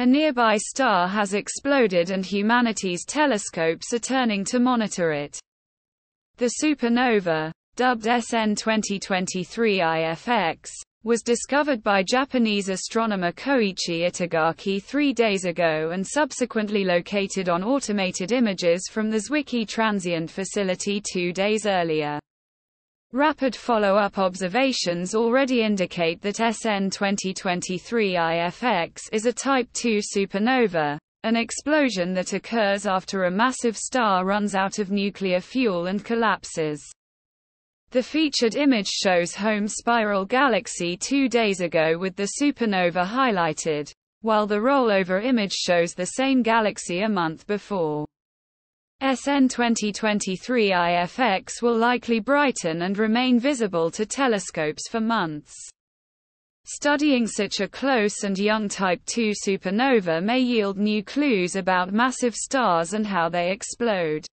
A nearby star has exploded and humanity's telescopes are turning to monitor it. The supernova, dubbed SN 2023 IFX, was discovered by Japanese astronomer Koichi Itagaki three days ago and subsequently located on automated images from the Zwicky Transient Facility two days earlier. Rapid follow-up observations already indicate that SN 2023 IFX is a Type II supernova, an explosion that occurs after a massive star runs out of nuclear fuel and collapses. The featured image shows home spiral galaxy two days ago with the supernova highlighted, while the rollover image shows the same galaxy a month before. SN 2023 IFX will likely brighten and remain visible to telescopes for months. Studying such a close and young Type II supernova may yield new clues about massive stars and how they explode.